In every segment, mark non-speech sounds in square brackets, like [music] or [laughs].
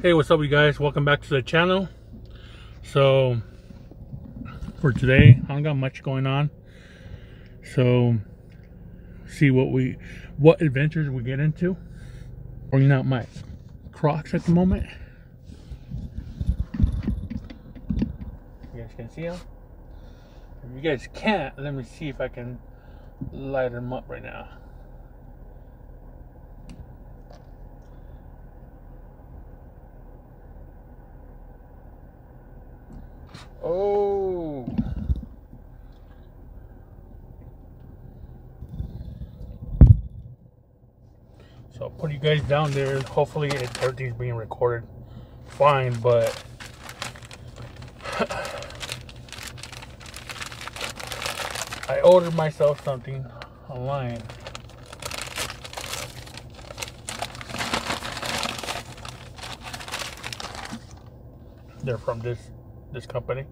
hey what's up you guys? Welcome back to the channel. So for today i don't got much going on. So see what we what adventures we get into. Bringing out my crocs at the moment. You guys can see them if you guys can't let me see if i can light them up right now Oh. So I'll put you guys down there. Hopefully everything's being recorded fine, but [sighs] I ordered myself something online. They're from this this company.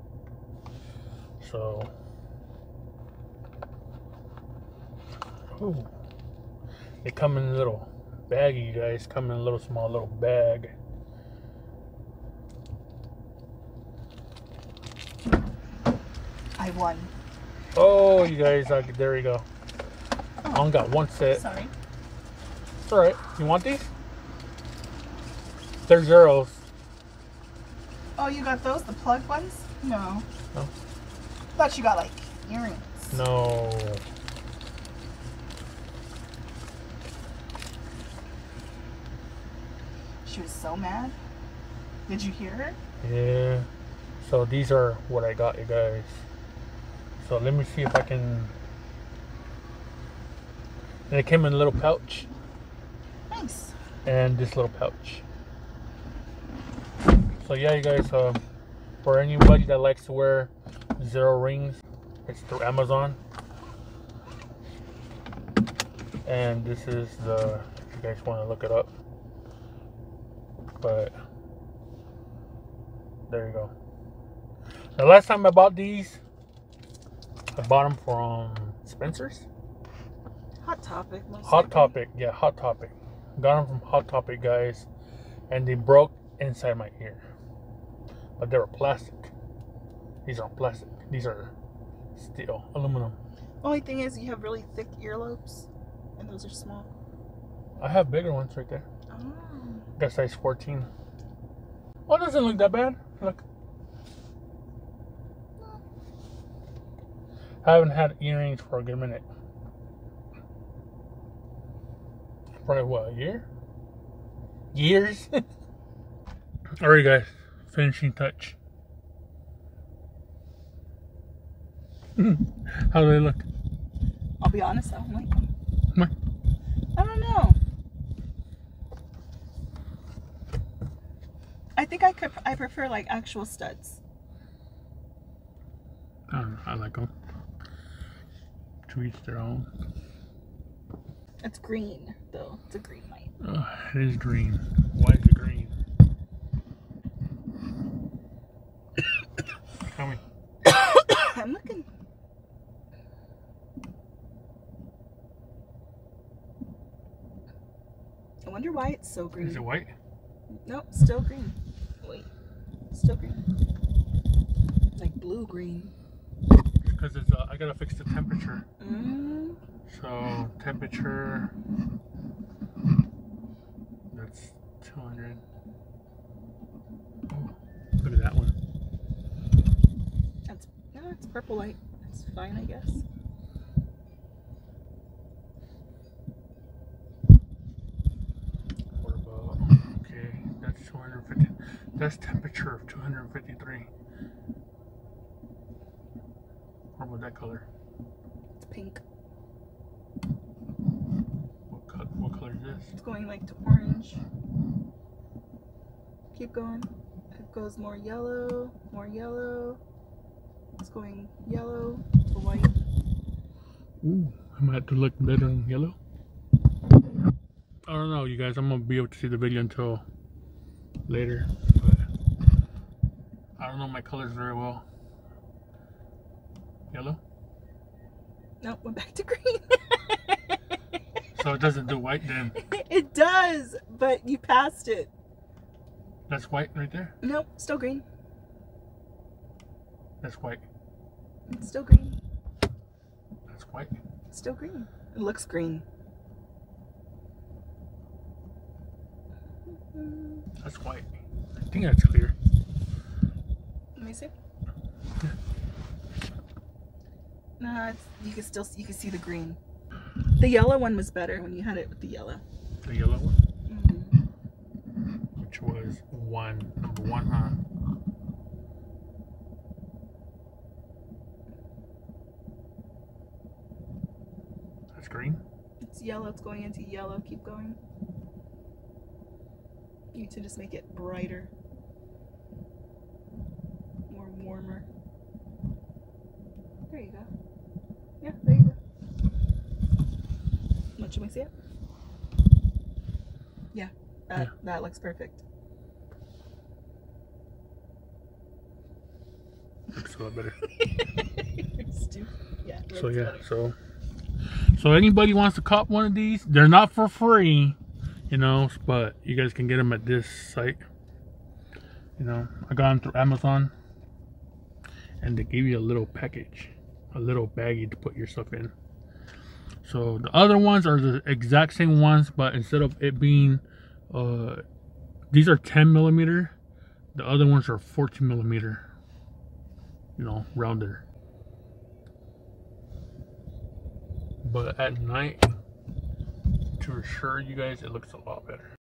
So, ooh, they come in a little baggy, you guys. Come in a little small little bag. I won. Oh, you guys, there you go. Oh. I only got one set. Sorry. It's all right. You want these? They're zeros. Oh, you got those? The plug ones? No. No. Thought you got like earrings. No. She was so mad. Did you hear her? Yeah. So these are what I got, you guys. So let me see if I can. And it came in a little pouch Nice. and this little pouch. So yeah, you guys. Um, for anybody that likes to wear zero rings, it's through Amazon. And this is the. If you guys want to look it up. But there you go. The last time I bought these, I bought them from Spencer's. Hot topic. Hot. Topic, yeah, Hot Topic. Got them from Hot Topic, guys, and they broke inside my ear. But they were plastic. These aren't plastic. These are steel, aluminum. Only thing is, you have really thick earlobes, and those are small. I have bigger ones right there. Oh. Got size 14. Well, it doesn't look that bad. Look. I haven't had earrings for a good minute. Probably what, a year? Years? [laughs] Alright, guys. Finishing touch. [laughs] How do they look? I'll be honest, I don't like them. Why? I don't know. I think I could. I prefer like actual studs. I don't know. I like them. To each their own. It's green though. It's a green light. Oh, it is green. Why is it green? Tell me. I'm looking. I wonder why it's so green. Is it white? Nope, still green. Wait, still green. Like blue green. Because it's. Uh, I gotta fix the temperature. Mm. So temperature. That's 200. Oh, look at that one. That's no, it's purple light. That's fine, I guess. What about? Okay, that's 250. That's temperature of 253. What about that color? It's pink. What, co- what color is this? It's going like to orange. Keep going. It goes more yellow, more yellow. It's going yellow to white. Ooh, I might have to look better in yellow. I don't know, you guys. I'm gonna be able to see the video until later, I don't know my colors very well. Yellow, No, Nope, went back to green. [laughs] so it doesn't do white then. [laughs] it does, but you passed it. That's white right there. Nope, still green. That's white. It's still green. That's white. It's still green. It looks green. That's white. I think that's clear. Let me see. Nah, you can still see, you can see the green. The yellow one was better when you had it with the yellow. The yellow one, Mhm. which was one number one, huh? That's green. It's yellow. It's going into yellow. Keep going. You need to just make it brighter, more warmer. There you go. Yeah, there you go. What, should we see it. Yeah, that Yeah. that looks perfect. Looks a lot better. [laughs] Stupid. Yeah. So yeah, better. so so anybody wants to cop one of these, they're not for free, you know, but you guys can get them at this site. You know, I got them through Amazon, and they give you a little package, a little baggie to put your stuff in. So the other ones are the exact same ones, but instead of it being, uh, these are 10 millimeter, the other ones are 14 millimeter. You know, rounder. but at night to assure you guys it looks a lot better